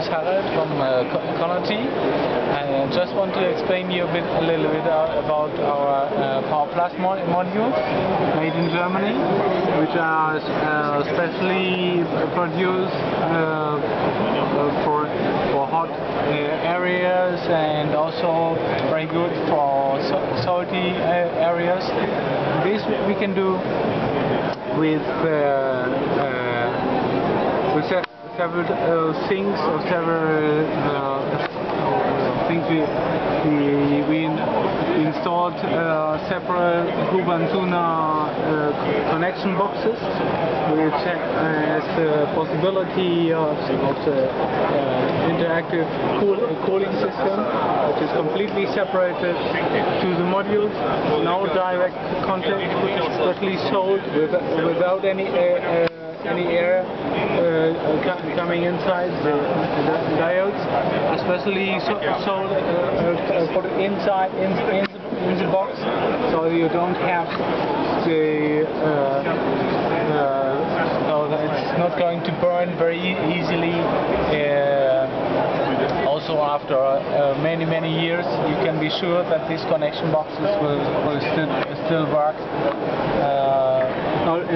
is Harald from uh, Conergy. I just want to explain you a bit, a little bit about our uh, Power Plus mod modules made in Germany, which are uh, specially produced uh, for for hot uh, areas and also very good for salty uh, areas. This we can do with with several uh, things or several uh, things we, we, we, installed uh, several Kubantuna uh, connection boxes. Which has the possibility of, the uh, interactive cool, cooling system which is completely separated to the modules, no direct contact, especially sold with, without any uh, any air uh, coming inside the, the, diodes, especially so, so uh, put inside in, in, in, the box, so you don't have the uh, so it's not going to burn very easily. also, after many many years, you can be sure that these connection boxes will, will still still work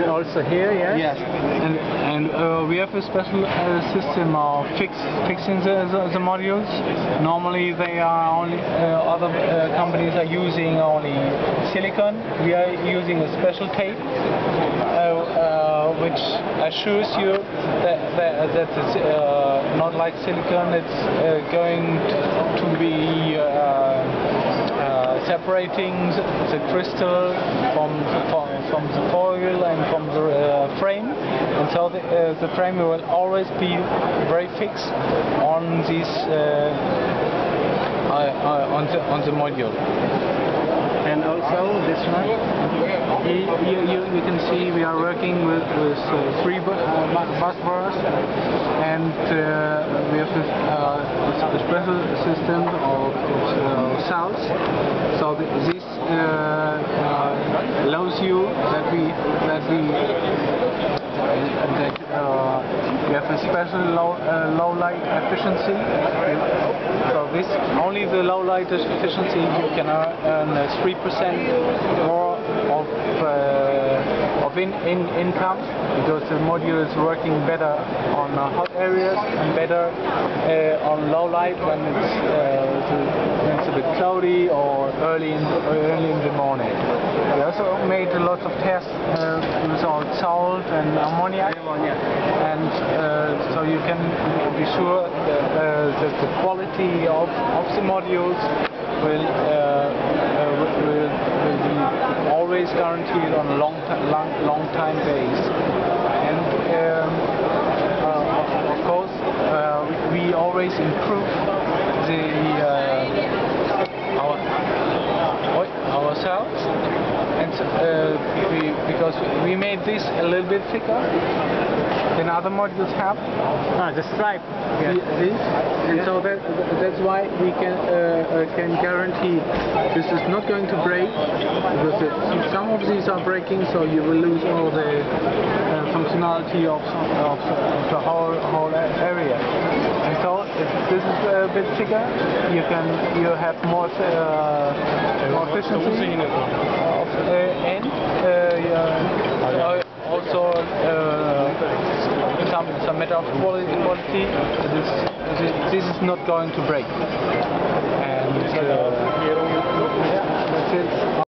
also here, yes? Yes. And, and uh, we have a special uh, system of fix, fixing the, the, the, modules. Normally they are only, uh, other companies are using only silicon. We are using a special tape which assures you that, that, that it's uh, not like silicon, it's uh, going to be uh, separating the crystal from, from, from the foil and from the uh, frame. And so the, uh, the frame will always be very fixed on this on the on the module. And also this one you, you, you, can see we are working with, with uh, three uh, bus bars and uh, we have this, uh, special system of, of cells so the, this allows you that we that we that uh, we have a special low uh, low light efficiency. So this only the low light efficiency you can earn three percent more of uh, of in, in income because the module is working better on uh, hot areas and better uh, on low light when it's, when it's a bit cloudy or early in the, early in the morning. We also made a lot of tests uh, without salt and ammoniac, and uh, so you can be sure uh, that the quality of, of the modules will, will, will be always guaranteed on a long, long, long time base. And um, uh, of course, uh, we, we, always improve the uh, our, ourselves, and uh, we, because we made this a little bit thicker than other modules have. Ah, the stripe. Yeah. This, and yeah. so that, that's why we can uh, uh, can guarantee this is not going to break because it, some of these are breaking, so you will lose all the uh, functionality of, of, of, the whole whole area. And so if this is a bit thicker, you can you have more uh, more efficiency of, uh, and uh, also uh, some some matter of quality. quality this, this, this is not going to break. And uh, that's it.